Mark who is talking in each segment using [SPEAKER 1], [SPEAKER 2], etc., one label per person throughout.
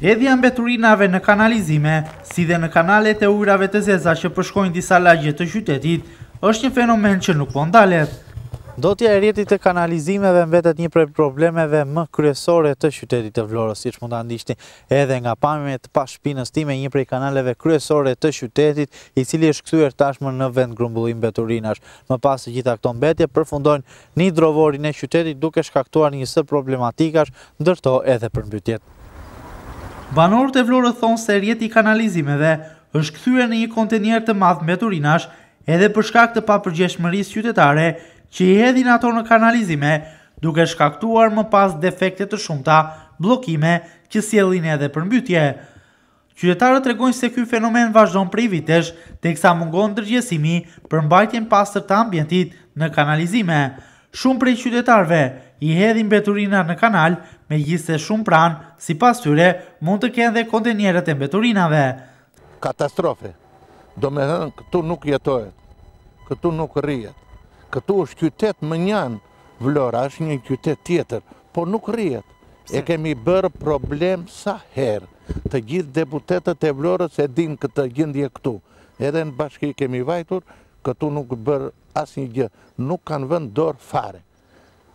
[SPEAKER 1] Hedhja e mbeturinave në kanalizime, si dhe në kanalet e ujërave të zeza që përshkojnë disa lagje të qytetit, është një fenomen që nuk po ndalet. Ndotja e rrjetit të kanalizimeve mbetet një prej problemeve më kryesore të qytetit të Vlorës, siç mund ta ndiqni edhe nga pamjet pas shpinës time, një prej kanaleve kryesore të qytetit, i cili është kthyer tashmë në vend grumbullim mbeturinash. Më pas të gjitha këto mbetje përfundojnë Në hidrovorin e qytetit duke shkaktuar një sërë problematikash ndër to edhe përmbytjet. Banorët e Vlorës thonë se rrjeti i kanalizimeve është kthyer në një kontenier të madh mbeturinash edhe për shkak të papërgjegjshmërisë qytetare që i hedhin ato në kanalizime duke shkaktuar më pas defekte të shumta, bllokime që sjellin edhe përmbytje. Qytetarët tregojnë se ky fenomen vazhdon prej vitesh, teksa mungon ndërgjegjësimi për mbajtjen pastër të ambientit në kanalizime. Shumë prej qytetarëve i hedhin mbeturinat në kanal, megjithëse shumë pranë, sipas tyre, mund të kenë dhe kontenierët e mbeturinave.
[SPEAKER 2] Katastrofe. Domethënë këtu nuk jetohet. Këtu nuk rrihet. Këtu është qytet mënjanë. Vlora është një qytet tjetër, po nuk rrihet. E kemi bërë problem sa herë. Të gjithë deputetët e Vlorës e dinë këtë gjendje këtu. Edhe në bashki kemi vajtur, këtu nuk bërë asnjë gjë. Nuk kanë vënë dorë fare.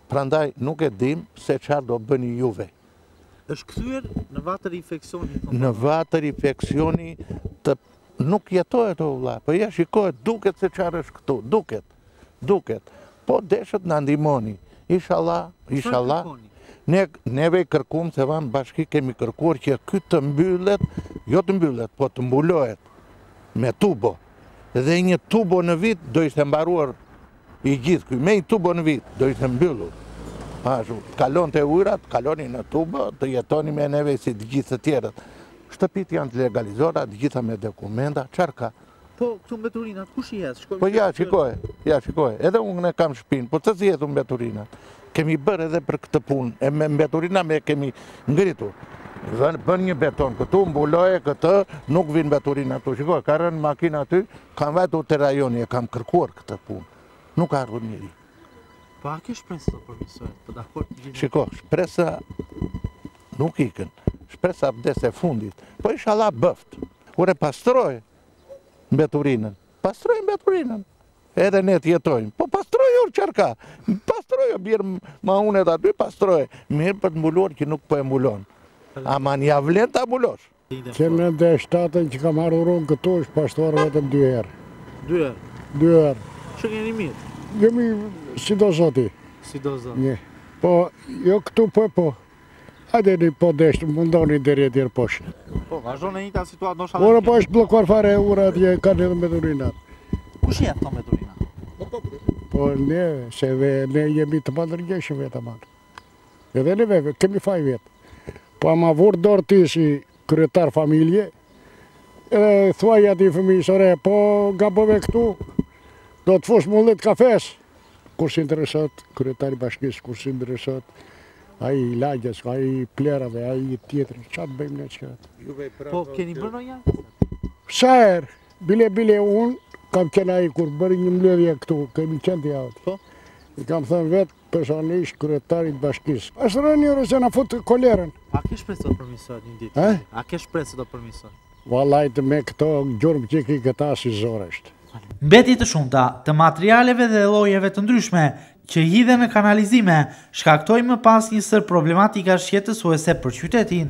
[SPEAKER 2] Prandaj nuk e dimë se çfarë do bëni juve.
[SPEAKER 1] Është kthyer në vatër infeksioni.
[SPEAKER 2] Në vatër infeksioni, nuk jetohet o vëlla, po ja shikohet, duket se çfarë është këtu, duket. Duket. Po deshët na ndihmoni. Ishalla, ishalla. Neve i kërkuam, se vamë në bashki kemi kërkuar që ky të mbyllet, jo të mbyllet, po të mbulohet me tubo. Dhe një tubo në vit do ishte mbaruar i gjithë ky. Me një tubo në vit do ishte mbyllur. Ashtu, kalonte ujrat, të kalonin në tubo, të jetonim e neve si të gjithë të tjerët. Shtëpit janë të legalizora, të gjitha me dokumenta, çar ka.
[SPEAKER 1] Po, këtu mbeturinat, kush i hedh?
[SPEAKER 2] Po, ja, shikoji, ja, shikoji, edhe unë e kam shpinë, po të zjetë mbeturinat. Kemi bërë edhe për këtë punë, e me mbeturina e kemi ngritur. Bën një beton këtu, mbuloje këtë, nuk vinë mbeturinat, shiko, ka rënë makina aty, kam vajtur te rajoni, e kam kërkuar këtë punë. Nuk ka ardhë njeri.
[SPEAKER 1] Po, a ke shpresë të përmirësohet? Po, dakor,
[SPEAKER 2] gjithë... Shiko, shpresa nuk ikën. Shpresa vdes e fundit. Po, ishalla bëftë. Ore pastroj mbeturinën. Pastroj mbeturinën. Edhe ne të jetojmë. Po pastroj ore, çar ka. Pastroj o birë ma unë edhe aty pastroj. Mirë për të mbuluar që nuk po e mbulon. Ama nuk ia vlen
[SPEAKER 3] ta mbulosh. Që nëntëdhjeteshtatën që kam ardhur unë këtu është pastruar vetëm dy herë.
[SPEAKER 1] Dy herë?
[SPEAKER 3] Dy herë.
[SPEAKER 1] Jeni mirë?
[SPEAKER 3] Jemi si do zoti.
[SPEAKER 1] Si do zoti. Një.
[SPEAKER 3] Po, jo këtu po e po. Hajde një po deshtë, mundohuni deri atje poshtë.
[SPEAKER 1] Po, vazhdon e njëjta situatë,
[SPEAKER 3] në Shalë... Ura, po është bllokuar fare ura atje, kanë edhe mbeturina. Kush
[SPEAKER 1] i hedh këto mbeturina? Po,
[SPEAKER 3] po, po. Po, ne, se dhe ne jemi të pandërgjegjshëm vetë, aman. Edhe ne vetë, kemi faj vetë. Po, ama vërë dorë ti si kryetar familje, E thuaji atij fëmijës ore, po gabove këtu, do të fus një kafes. Kur s'i intereson, kryetari i bashkisë, kur s'i intereson, ai i lagjes, ai i plehrave, ai tjetri, ça të bëjmë ne për këtë?
[SPEAKER 1] Po, keni bërë ankesa? Sa
[SPEAKER 3] herë, bile, bile, unë, kam qenë ai kur bëri një mbledhje këtu, kemi qenë të javët.
[SPEAKER 1] Po?
[SPEAKER 3] I kam thënë vetë, personalisht kryetarit të bashkisë. Është rënë një rëzë na fut kolerën.
[SPEAKER 1] A ke shpresë të përmirësohet një ditë? Eh? A ke shpresë të përmirësohet?
[SPEAKER 3] Vallahi me këto gjurmë që kanë këta si zor
[SPEAKER 1] është. Mbetje të shumta të materialeve dhe llojeve të ndryshme që hidhen në kanalizime, shkaktojnë më pas një sërë problematikash shqetësuese për qytetin.